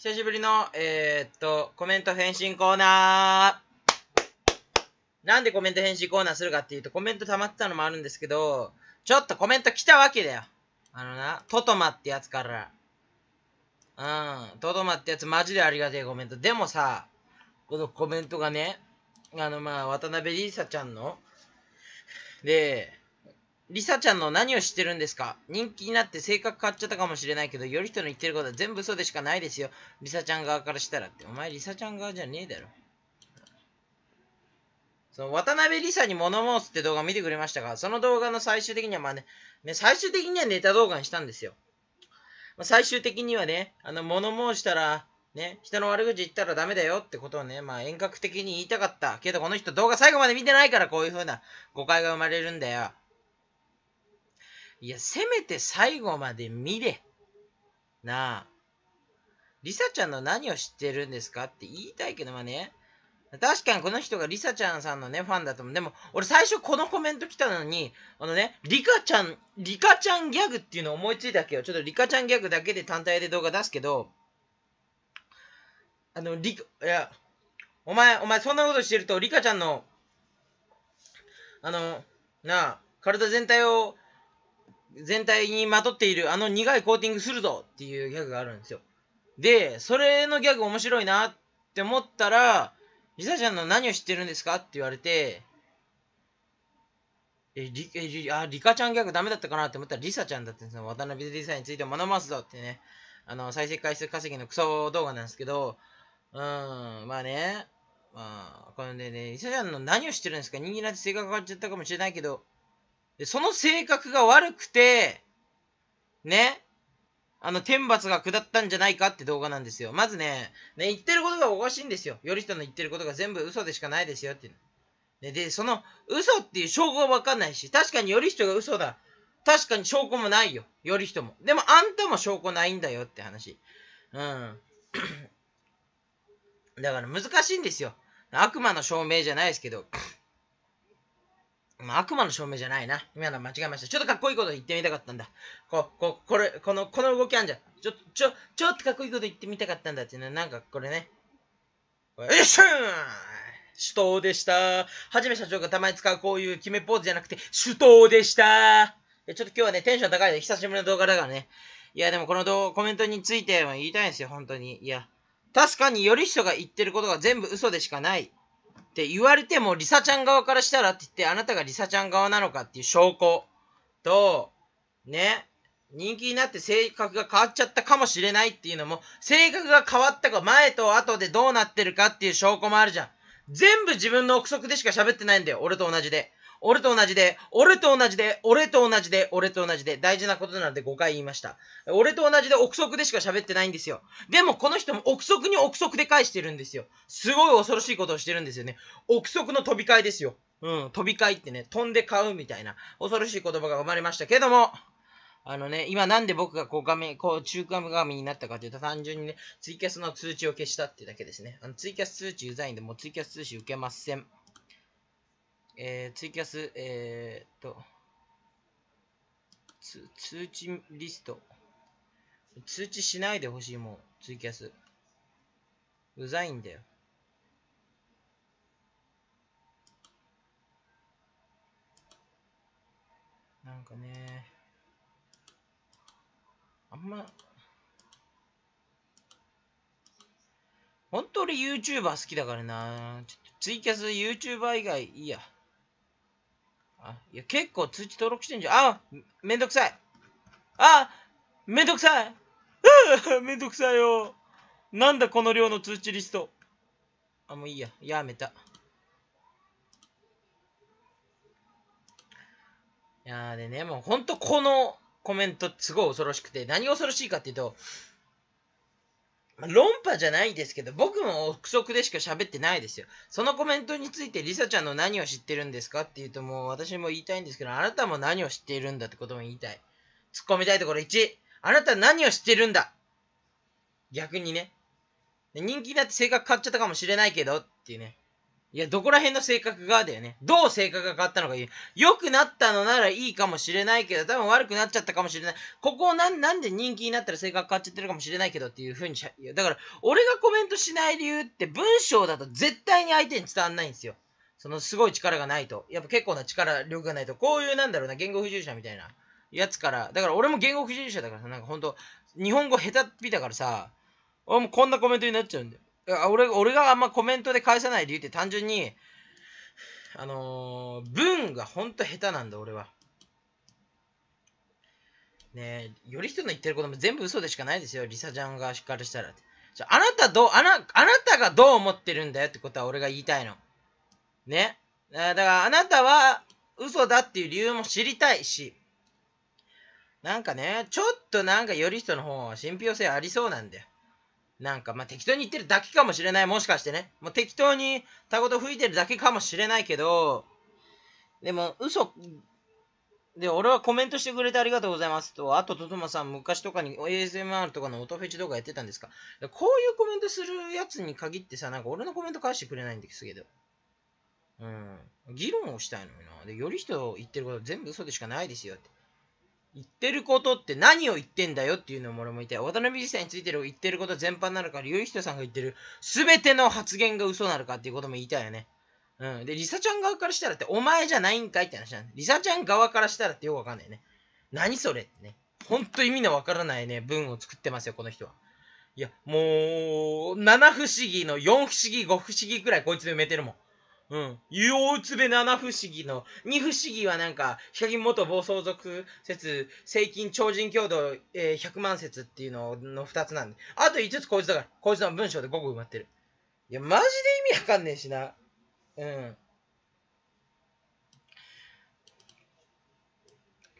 久しぶりの、えー、っと、コメント返信コーナー。なんでコメント返信コーナーするかっていうと、コメント溜まってたのもあるんですけど、ちょっとコメント来たわけだよ。あのな、トトマってやつから。うん、トトマってやつマジでありがてえコメント。でもさ、このコメントがね、あのまあ、渡辺梨沙ちゃんの、で、リサちゃんの何を知ってるんですか？人気になって性格変わっちゃったかもしれないけど、より人の言ってることは全部嘘でしかないですよ。リサちゃん側からしたらって。お前リサちゃん側じゃねえだろ。その渡辺リサに物申すって動画見てくれましたが、その動画の最終的にはまあね、ね最終的にはネタ動画にしたんですよ。まあ、最終的にはね、あの、物申したら、ね、人の悪口言ったらダメだよってことをね、まあ遠隔的に言いたかった。けどこの人動画最後まで見てないからこういう風な誤解が生まれるんだよ。いや、せめて最後まで見れ。なあ。リサちゃんの何を知ってるんですかって言いたいけど、まあね。確かにこの人がリサちゃんさんのね、ファンだと思う。でも、俺最初このコメント来たのに、あのね、リカちゃん、リカちゃんギャグっていうのを思いついたけど、ちょっとリカちゃんギャグだけで単体で動画出すけど、あの、リカ、いや、お前、お前そんなことしてると、リカちゃんの、あの、なあ、体全体を全体にまとっているあの苦いコーティングするぞっていうギャグがあるんですよ。で、それのギャグ面白いなって思ったら、リサちゃんの何を知ってるんですかって言われて、え、リ、え、リ、あ、リカちゃんギャグダメだったかなって思ったらリサちゃんだったんですよ。渡辺リサについて学ますぞってね。あの、再生回数稼ぎのクソ動画なんですけど、うん、まあね、まあ、これでね、リサちゃんの何を知ってるんですか人間なんて性格変わっちゃったかもしれないけど、で、その性格が悪くて、ね、あの、天罰が下ったんじゃないかって動画なんですよ。まずね、ね、言ってることがおかしいんですよ。より人の言ってることが全部嘘でしかないですよっていう。ね、で、その、嘘っていう証拠がわかんないし、確かにより人が嘘だ。確かに証拠もないよ。より人も。でも、あんたも証拠ないんだよって話。うん。だから難しいんですよ。悪魔の証明じゃないですけど、まあ、悪魔の証明じゃないな。今のは間違えました。ちょっとかっこいいこと言ってみたかったんだ。こう、こう、これ、この、この動きあんじゃん。ちょ、ちょ、ちょっとかっこいいこと言ってみたかったんだっていうのは、なんかこれね。よいしょー手刀でした。はじめ社長がたまに使うこういう決めポーズじゃなくて、手刀でした。ちょっと今日はね、テンション高いで、久しぶりの動画だからね。いや、でもこの動コメントについては言いたいんですよ、本当に。いや、確かにより人が言ってることが全部嘘でしかない。って言われても、リサちゃん側からしたらって言って、あなたがリサちゃん側なのかっていう証拠と、ね、人気になって性格が変わっちゃったかもしれないっていうのも、性格が変わったか前と後でどうなってるかっていう証拠もあるじゃん。全部自分の憶測でしか喋ってないんだよ、俺と同じで。俺と同じで、俺と同じで、俺と同じで、俺と同じで、大事なことなので5回言いました。俺と同じで憶測でしか喋ってないんですよ。でもこの人も憶測に憶測で返してるんですよ。すごい恐ろしいことをしてるんですよね。憶測の飛び交いですよ。うん、飛び交いってね、飛んで買うみたいな恐ろしい言葉が生まれましたけども、あのね、今なんで僕がこう画面、こう中間画面になったかというと単純にね、ツイキャスの通知を消したってだけですね。あのツイキャス通知うざいんで、もうツイキャス通知受けません。えー、ツイキャス、えー、っと、つ、通知リスト。通知しないでほしいもん、ツイキャス。うざいんだよ。なんかね、あんま、本当に YouTuber 好きだからな。ちょっとツイキャス YouTuber 以外いいや。あ、いや、結構通知登録してんじゃん。あ、めんどくさい。あ、めんどくさい。めんどくさいよ。なんだこの量の通知リスト。あ、もういいや。やめた。いやでね、もうほんとこのコメントすごい恐ろしくて、何が恐ろしいかっていうと、論破じゃないですけど、僕も憶測でしか喋ってないですよ。そのコメントについて、リサちゃんの何を知ってるんですかって言うと、もう私も言いたいんですけど、あなたも何を知っているんだってことも言いたい。突っ込みたいところ1、あなた何を知ってるんだ逆にね。人気になって性格変わっちゃったかもしれないけど、っていうね。いや、どこら辺の性格がだよね。どう性格が変わったのか言う。良くなったのならいいかもしれないけど、多分悪くなっちゃったかもしれない。ここなん、なんで人気になったら性格変わっちゃってるかもしれないけどっていう風にしゃ、だから、俺がコメントしない理由って文章だと絶対に相手に伝わんないんですよ。そのすごい力がないと。やっぱ結構な力、力がないと。こういうなんだろうな、言語不自由者みたいなやつから。だから俺も言語不自由者だからさ、なんかほんと、日本語下手っぴだからさ、俺もこんなコメントになっちゃうんだよ。俺俺があんまコメントで返さない理由って単純に、あのー、文がほんと下手なんだ、俺は。ねえ、より人の言ってることも全部嘘でしかないですよ、リサちゃんがしっかりしたら。じゃあなたどう、あな、あなたがどう思ってるんだよってことは俺が言いたいの。ね。だからあなたは嘘だっていう理由も知りたいし、なんかね、ちょっとなんかより人の方は信憑性ありそうなんだよ。なんか、まあ、適当に言ってるだけかもしれない。もしかしてね。もう適当にタゴと吹いてるだけかもしれないけど、でも、嘘、で、俺はコメントしてくれてありがとうございますと、あと、トトマさん、昔とかに ASMR とかの音フェチ動画やってたんですかこういうコメントするやつに限ってさ、なんか俺のコメント返してくれないんですけど。うん。議論をしたいのにな。で、より人言ってること全部嘘でしかないですよって。言ってることって何を言ってんだよっていうのも俺もいたい。渡辺実際についてる言ってること全般なのか、ゆうひとさんが言ってる全ての発言が嘘なのかっていうことも言いたいよね。うん。で、リサちゃん側からしたらって、お前じゃないんかいって話なんリサちゃん側からしたらってよくわかんないよね。何それってね。ほんと意味のわからないね、文を作ってますよ、この人は。いや、もう、七不思議の4不思議、5不思議くらいこいつで埋めてるもん。うん。湯うつべ七不思議の、二不思議はなんか、ヒカキン元暴走族説、聖金超人強度、えー、100万説っていうのの二つなんで。あと五つこいつだから。こいつの文章で5個埋まってる。いや、マジで意味わかんねえしな。うん。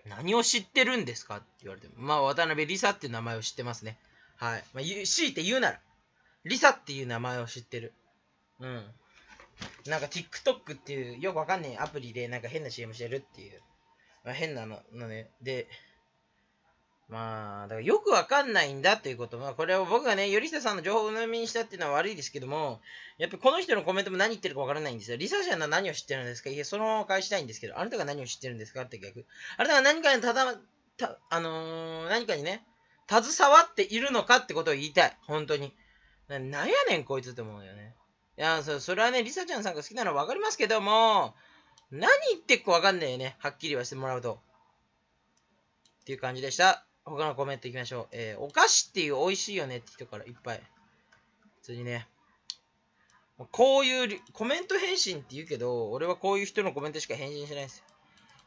何を知ってるんですかって言われても。まあ、渡辺リサっていう名前を知ってますね。はい。まあ、強いて言うなら、リサっていう名前を知ってる。うん。なんか TikTok っていうよくわかんないアプリでなんか変な CM してるっていう。まあ、変なののね。で、まあ、だからよくわかんないんだっていうこと。まあ、これは僕がね、頼下さんの情報を鵜呑みにしたっていうのは悪いですけども、やっぱこの人のコメントも何言ってるかわからないんですよ。リサーチャーは何を知ってるんですか？いや、そのまま返したいんですけど、あなたが何を知ってるんですか？って逆。あなたが何かにただ、た、あのー、何かにね、携わっているのかってことを言いたい。本当に。なんやねん、こいつって思うよね。いや、そそれはね、リサちゃんさんが好きなのはわかりますけども、何言ってっかわかんないよね。はっきりはしてもらうと。っていう感じでした。他のコメントいきましょう。えー、お菓子っていう美味しいよねって人からいっぱい。普通にね。こういうコメント返信って言うけど、俺はこういう人のコメントしか返信しないんですよ。と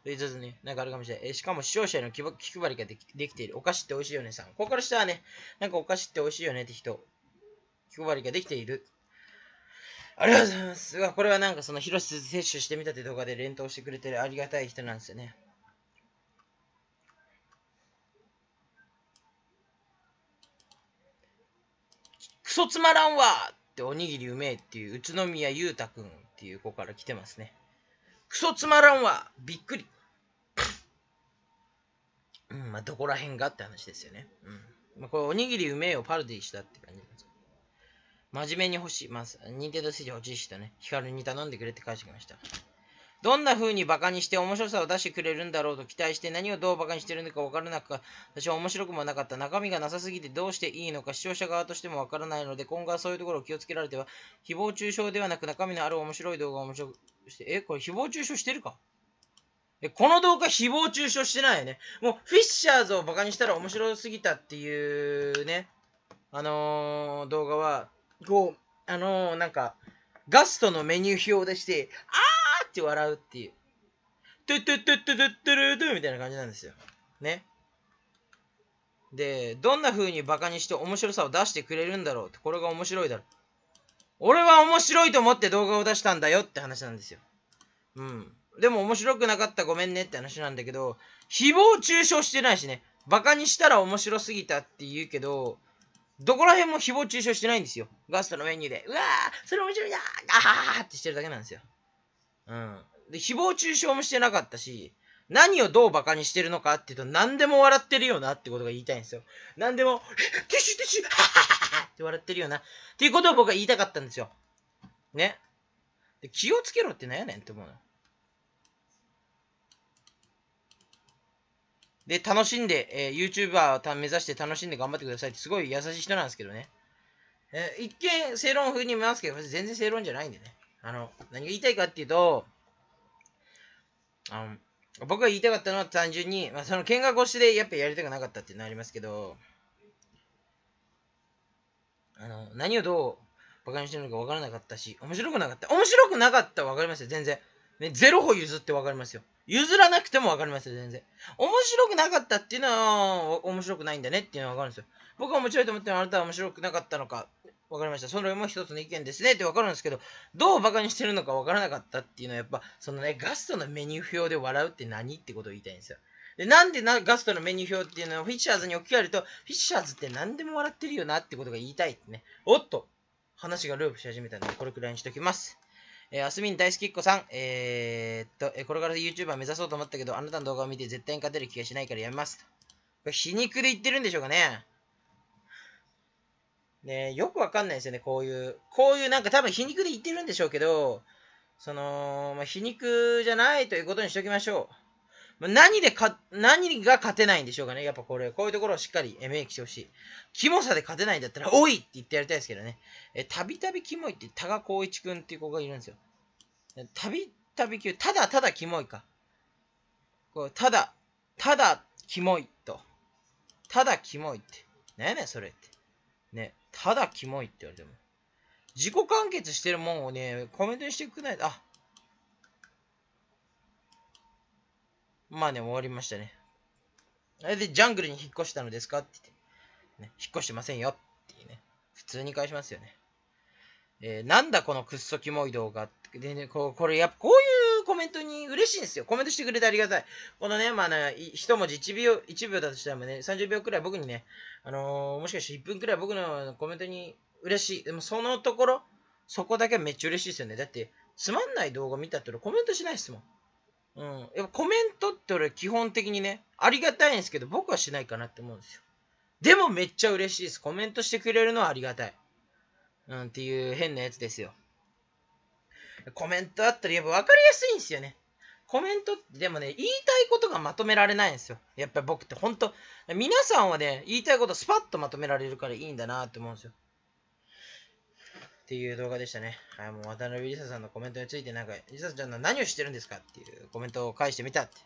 言いつつね、なんかあるかもしれない。えしかも視聴者への気配りができできている。お菓子って美味しいよねさん。ここから下はね、なんかお菓子って美味しいよねって人、気配りができている。ありがとうございます。これはなんかその広瀬摂取してみたって動画で連投してくれてるありがたい人なんですよね。クソつまらんわっておにぎりうめえっていう宇都宮裕太くんっていう子から来てますね。クソつまらんわびっくり。うん、まあどこら辺がって話ですよね。うん。まあこれおにぎりうめえをパルディしたって感じなんです真面目に欲しい。まず、任天堂スイッチ欲しい人ね。ヒカルに頼んでくれって返してきました。どんな風にバカにして面白さを出してくれるんだろうと期待して何をどうバカにしてるのか分からなく私は面白くもなかった中身がなさすぎてどうしていいのか視聴者側としても分からないので今後はそういうところを気をつけられては誹謗中傷ではなく中身のある面白い動画を面白くしてえこれ誹謗中傷してるか？えこの動画誹謗中傷してないよねもうフィッシャーズをバカにしたら面白すぎたっていうねあのー、動画はこう、あのー、なんか、ガストのメニュー表でして、あーって笑うっていう。トゥットゥトゥトゥトゥルトゥみたいな感じなんですよ。ね。で、どんな風にバカにして面白さを出してくれるんだろうって、これが面白いだろう。俺は面白いと思って動画を出したんだよって話なんですよ。うん。でも面白くなかったごめんねって話なんだけど、誹謗中傷してないしね。バカにしたら面白すぎたって言うけど、どこら辺も誹謗中傷してないんですよ。ガストのメニューで。うわーそれ面白いなーあはーってしてるだけなんですよ。うん。で、誹謗中傷もしてなかったし、何をどうバカにしてるのかっていうと、何でも笑ってるよなってことが言いたいんですよ。何でも、ティッシュティッシュははははって笑ってるよな。っていうことを僕は言いたかったんですよ。ね。で気をつけろってなんやねんって思うの。で、楽しんで、えー、YouTuber を目指して楽しんで頑張ってくださいってすごい優しい人なんですけどね。えー、一見正論風に見ますけど、全然正論じゃないんでね。あの、何が言いたいかっていうと、あの、僕が言いたかったのは単純に、まあ、その見学越しでやっぱやりたくなかったっていうのありますけど、あの、何をどうバカにしてるのか分からなかったし、面白くなかった。面白くなかった分かりますよ、全然。ね、ゼロ歩譲って分かりますよ。譲らなくても分かりますよ、全然。面白くなかったっていうのは、面白くないんだねっていうのは分かるんですよ。僕は面白いと思ってもあなたは面白くなかったのか、分かりました。それも一つの意見ですねって分かるんですけど、どうバカにしてるのか分からなかったっていうのは、やっぱ、そのね、ガストのメニュー表で笑うって何ってことを言いたいんですよ。で、なんでなガストのメニュー表っていうのをフィッシャーズに置き換えると、フィッシャーズって何でも笑ってるよなってことが言いたいってね。おっと話がループし始めたので、これくらいにしときます。えー、アスミン大好きっ子さん、えー、っと、え、これから YouTuber 目指そうと思ったけど、あなたの動画を見て絶対に勝てる気がしないからやめます。これ皮肉で言ってるんでしょうかねねよくわかんないですよね、こういう。こういうなんか多分皮肉で言ってるんでしょうけど、その、まあ、皮肉じゃないということにしておきましょう。何でか、何が勝てないんでしょうかね。やっぱこれ、こういうところをしっかり明記してほしい。キモさで勝てないんだったら、おいって言ってやりたいですけどね。え、たびたびキモいって、多賀光一くんっていう子がいるんですよ。たびたびキモい。ただただキモいか。こう、ただ、ただキモいと。ただキモいって。何やねん、それって。ね。ただキモいって言われても。自己完結してるもんをね、コメントにしてくれないと。あ、まあね、終わりましたね。あれで、ジャングルに引っ越したのですか？って言って、ね、引っ越してませんよっていうね。普通に返しますよね。えー、なんだこのくっそキモい動画でね、ここれやっぱこういうコメントに嬉しいんですよ。コメントしてくれてありがたい。このね、まあね、一文字1秒、1秒だとしてもね、30秒くらい僕にね、あのー、もしかして1分くらい僕のコメントに嬉しい。でもそのところ、そこだけめっちゃ嬉しいですよね。だって、つまんない動画見たってコメントしないですもん。うん。やっぱコメントって俺基本的にね、ありがたいんですけど、僕はしないかなって思うんですよ。でもめっちゃ嬉しいです。コメントしてくれるのはありがたい。うん、っていう変なやつですよ。コメントあったらやっぱ分かりやすいんですよね。コメントってでもね、言いたいことがまとめられないんですよ。やっぱり僕って本当皆さんはね、言いたいことスパッとまとめられるからいいんだなって思うんですよ。っていう動画でしたね。はい、もう渡辺梨沙さんのコメントについてなんか、梨沙ちゃんの何を知ってるんですかっていうコメントを返してみたって。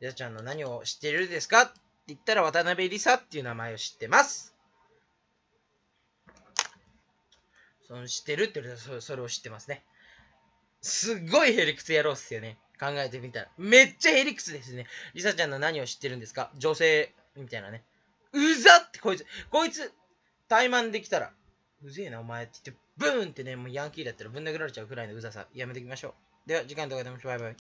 梨沙ちゃんの何を知ってるんですかって言ったら渡辺梨沙っていう名前を知ってます。その知ってるって言うとそれを知ってますね。すっごいヘリクツ野郎っすよね。考えてみたら。めっちゃヘリクツですね。リサちゃんの何を知ってるんですか？女性みたいなね。うざってこいつ、こいつ、怠慢できたら、うぜえなお前って言って、ブーンってね、もうヤンキーだったらぶん殴られちゃうくらいのうざさ、やめていきましょう。では、次回の動画でお会いしましょうバイバイ。